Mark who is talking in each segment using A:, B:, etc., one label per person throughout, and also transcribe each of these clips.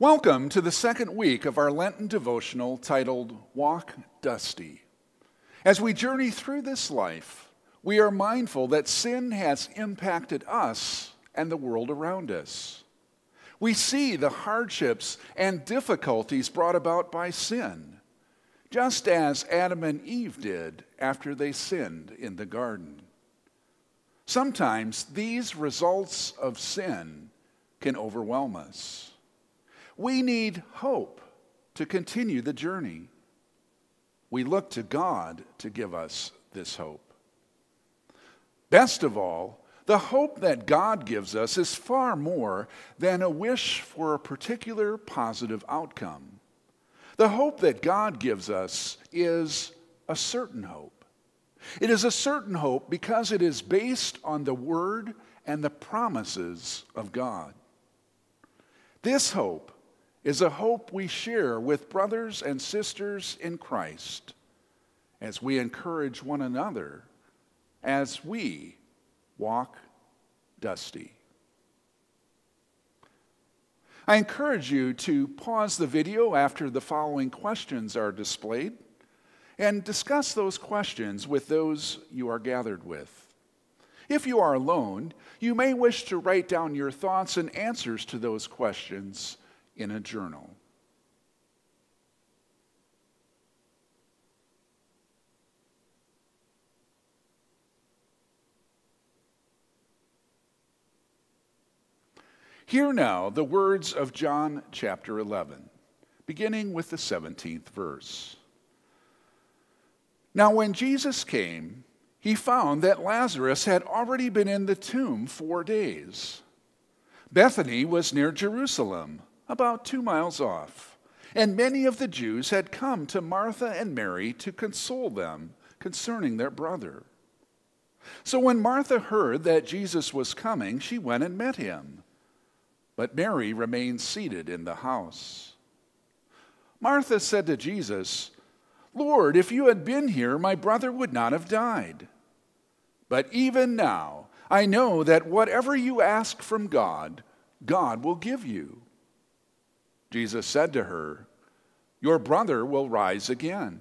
A: Welcome to the second week of our Lenten devotional titled Walk Dusty. As we journey through this life, we are mindful that sin has impacted us and the world around us. We see the hardships and difficulties brought about by sin, just as Adam and Eve did after they sinned in the garden. Sometimes these results of sin can overwhelm us. We need hope to continue the journey. We look to God to give us this hope. Best of all, the hope that God gives us is far more than a wish for a particular positive outcome. The hope that God gives us is a certain hope. It is a certain hope because it is based on the Word and the promises of God. This hope is a hope we share with brothers and sisters in Christ as we encourage one another as we walk dusty. I encourage you to pause the video after the following questions are displayed and discuss those questions with those you are gathered with. If you are alone, you may wish to write down your thoughts and answers to those questions in a journal. Hear now the words of John chapter 11, beginning with the 17th verse. Now, when Jesus came, he found that Lazarus had already been in the tomb four days. Bethany was near Jerusalem about two miles off. And many of the Jews had come to Martha and Mary to console them concerning their brother. So when Martha heard that Jesus was coming, she went and met him. But Mary remained seated in the house. Martha said to Jesus, Lord, if you had been here, my brother would not have died. But even now, I know that whatever you ask from God, God will give you. Jesus said to her, Your brother will rise again.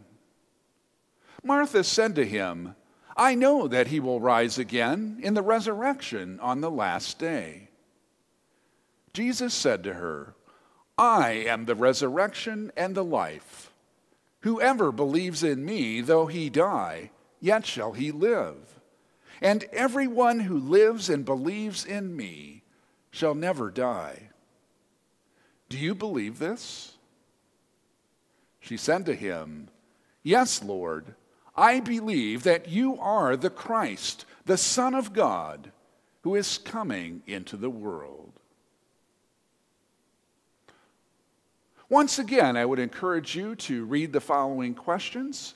A: Martha said to him, I know that he will rise again in the resurrection on the last day. Jesus said to her, I am the resurrection and the life. Whoever believes in me, though he die, yet shall he live. And everyone who lives and believes in me shall never die. Do you believe this? She said to him, Yes, Lord, I believe that you are the Christ, the Son of God, who is coming into the world. Once again, I would encourage you to read the following questions,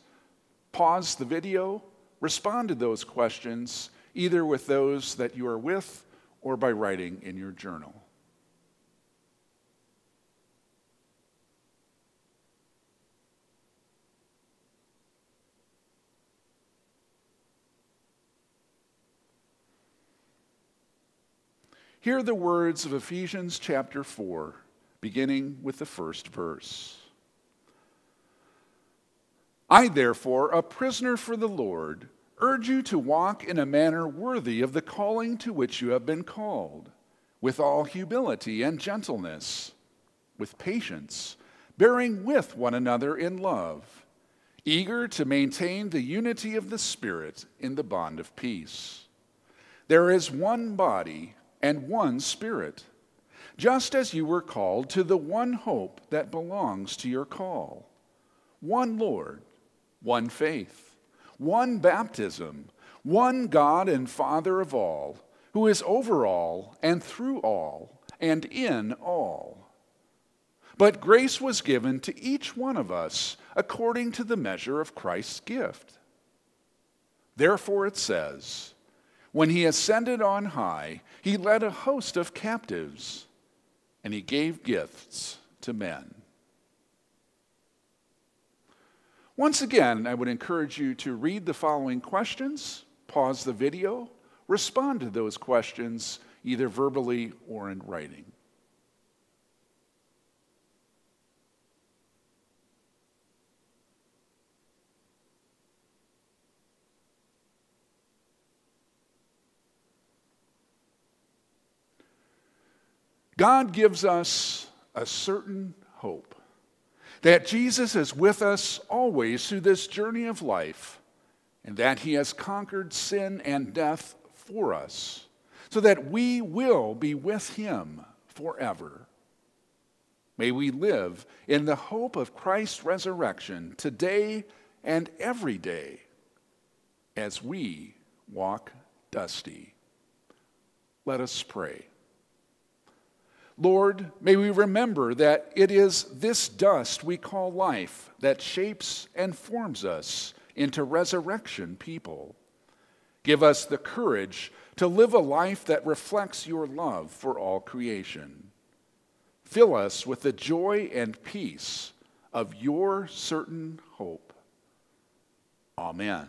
A: pause the video, respond to those questions, either with those that you are with or by writing in your journal. Hear the words of Ephesians chapter 4, beginning with the first verse. I, therefore, a prisoner for the Lord, urge you to walk in a manner worthy of the calling to which you have been called, with all humility and gentleness, with patience, bearing with one another in love, eager to maintain the unity of the Spirit in the bond of peace. There is one body and one Spirit, just as you were called to the one hope that belongs to your call one Lord, one faith, one baptism, one God and Father of all, who is over all and through all and in all. But grace was given to each one of us according to the measure of Christ's gift. Therefore it says, when he ascended on high, he led a host of captives and he gave gifts to men. Once again, I would encourage you to read the following questions, pause the video, respond to those questions either verbally or in writing. God gives us a certain hope that Jesus is with us always through this journey of life, and that he has conquered sin and death for us, so that we will be with him forever. May we live in the hope of Christ's resurrection today and every day as we walk dusty. Let us pray. Lord, may we remember that it is this dust we call life that shapes and forms us into resurrection people. Give us the courage to live a life that reflects your love for all creation. Fill us with the joy and peace of your certain hope. Amen.